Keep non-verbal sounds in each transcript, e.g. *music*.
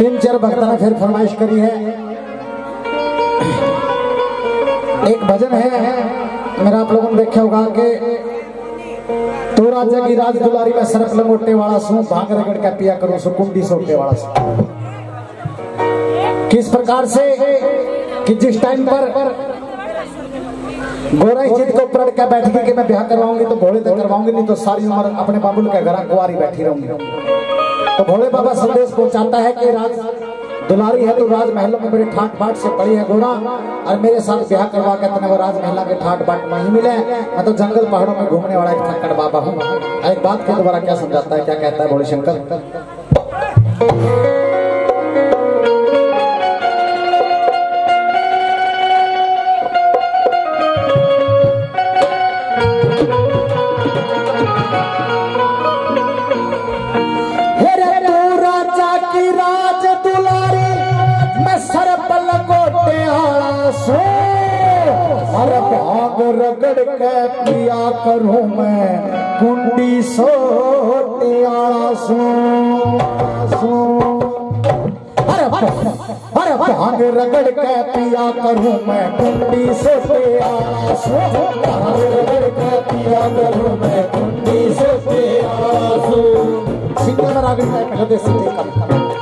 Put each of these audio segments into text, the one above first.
तीन चार भक्तों ने फिर फरमाइश करी है। एक भजन है मेरा आप लोगों ने देखा होगा कि तो राजा की राज दुलारी में सरप लंगोटे वाला सू भाग रगड़ का पिया करो, सो कुंडी सोटे वाला सू किस प्रकार से कि जिस टाइम पर गोरा जीत को पलट के बैठ के मैं ब्याह करवाऊँगी तो घोड़े तक करवाऊँगी, नहीं तो सारी उम्र अपने बाबुल के घर कुआरी बैठी रहूँगी। तो भोले बाबा संदेश पहुंचाता है कि राज दुलारी है तो राज महल में मेरे ठाट बाट से पड़ी है घोड़ा, और मेरे साथ ब्याह करवा के तने वो राज महला के ठाट बाट नहीं ही मिले मैं तो जंगल पहाड़ों में घूमने वाला एक थक्कड़ बाबा हूँ। एक बात के दोबारा क्या समझाता है, क्या कहता है भोले शंकर? हर भाग रगड़ के पिया करूँ मैं। कुंडी सो सो। अरे अरे भाग रगड़ के पिया करूँ मैं। कुंडी आला सो। भाग रगड़ के पिया करूँ मैं। कुंडी सोटे आला सो। सिंगल रागड़ी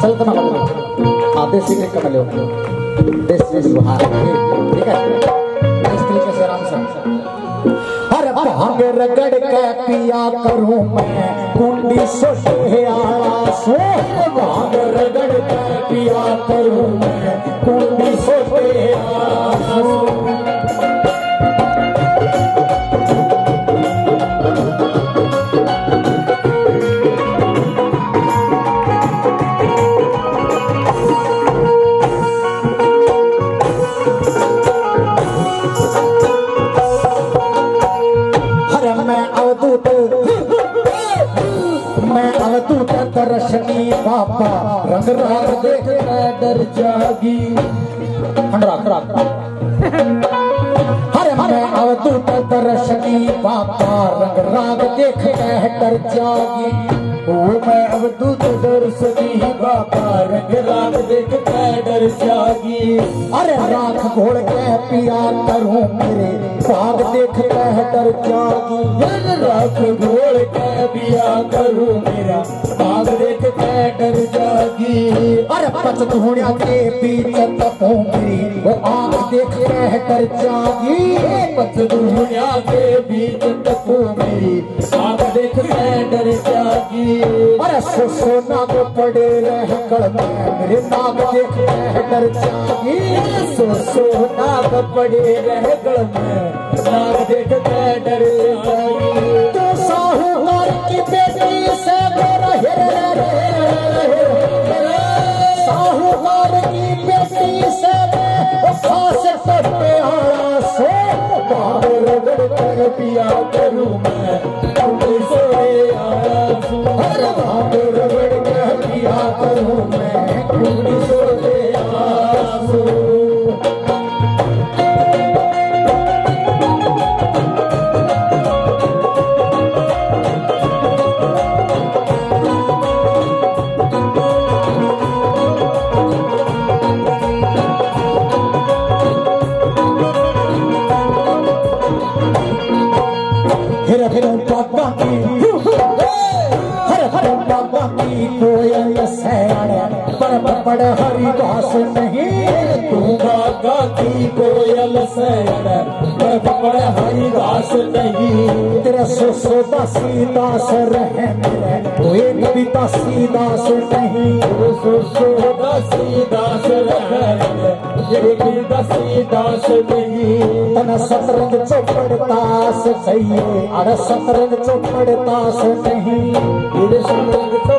टाइप हाँ देसी मिलो देसी ट्रिक भाग रगड़ के पिया करूँ मैं? कुंडी सोटे आला सो। भाग रगड़ के पिया करूँ मैं? कुंडी सोटे दर्शनी पापा रंग रात देख मैं डर जागी। *laughs* हरे राख अरे मैं अवधूत दर्शनी बाबा रंग राग देख मैं डर जागी। ओ, मैं अब अवधूत दर्शनी बाबा रंग राग देख मैं डर जागी। अरे राख घोड़ के पिया करूँ मेरे भाग देख मैं डर जागी। राख घोड़ के बिया करूँ मेरा भाग देख मैं डर जागी। अरे पच धुनिया के बीच तपो मेरी, वो आँख देख के डर जागी। दुनिया के बीच मेरी भाग देख मैं डर जागी। अरे सो सोना को पड़े रह कड़ मेरे नाम देख मैं डर जागी। सो सोना को पड़े रह नाग देख मैं डर जागी। तो साहूकार की बेटी पर पड़ हरि दास नहीं। तू बागा की कोयल सैन पकड़ हरिदास नहीं। तेरा दासी दास रहे कोई दासी दास नहीं। सो सो दासी दास रहे ये की दासी दास नहीं। तन सतरंग चौपड़ तास चाहिए अरे सतरंग चौपड़ तास नहीं। तेरे संग तो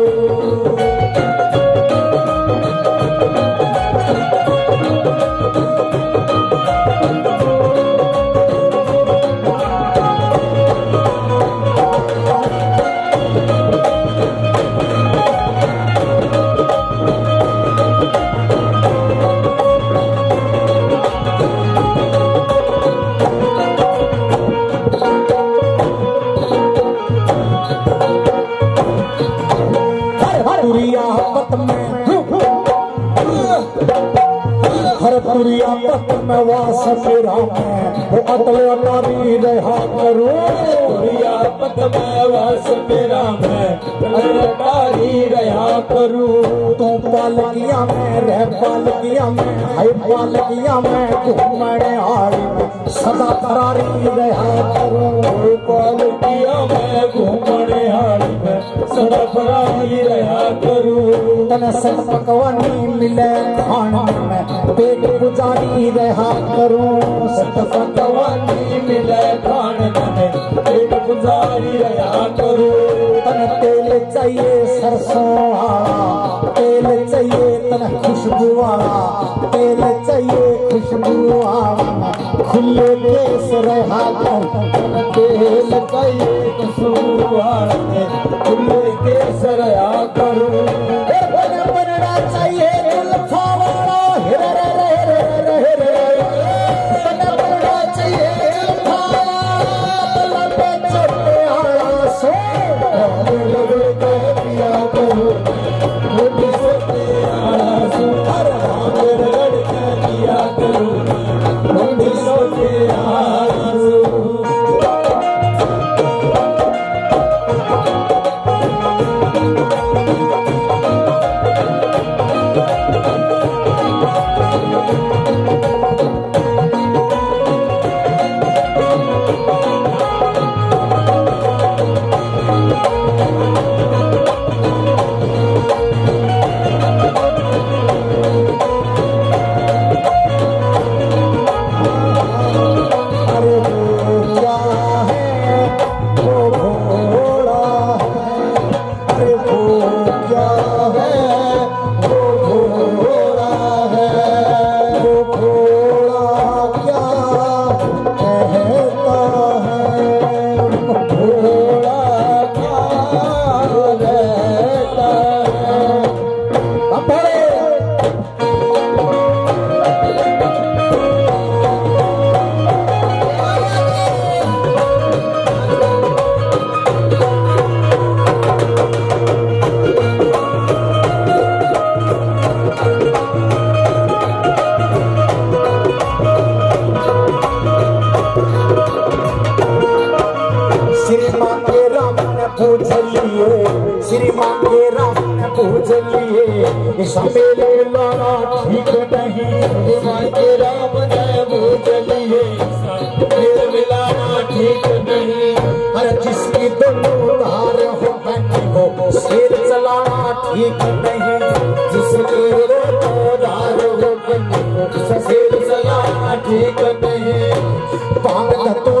वो अटल अटारी रहा करूँ। दुनिया पत वास मेरा मैं अलकारी रहा करूँ। तू पालकिया में, रह पालकिया में है पालकिया में घूमने में सदा करारी रहा करूँ। गोपाल किया मैं घूमने में सदा फरारी रहा करूँ। तन सत पकवानी मिले खाना में, पेट पुजारी रहा करूँ। सत करूं चाहिए सरसों तेल चाहिए तन खुशबू वाला तेल खुशबू वाला खुले केस रहा करूं तेल कई कसूर खुले के सरया करूं बन बनना चाहिए जुल्फा के राम ने लिए, श्री के राम पूछ लिए। इस मेले ठीक नहीं माँ के राम भूज लिए। फिर मिलाना ठीक नहीं अरे जिसकी दोनों धार हो हो शेर चलाना ठीक नहीं। जिसकी दोनों धार हो शेर चलाना ठीक नहीं। भाँग धतूरा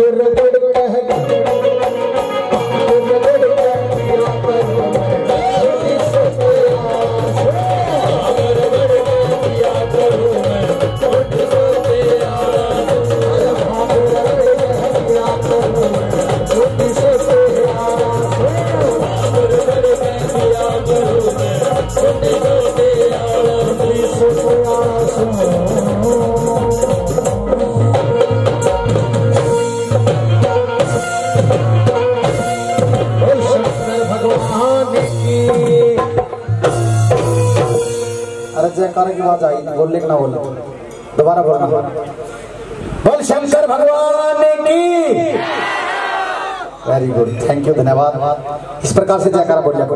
और जयकार की आवाज़ आई, बोल लेकिन ना बोले। दोबारा बोलना बोल शंकर भगवान की। वेरी गुड थैंक यू धन्यवाद। इस प्रकार से जयकारा बोलिया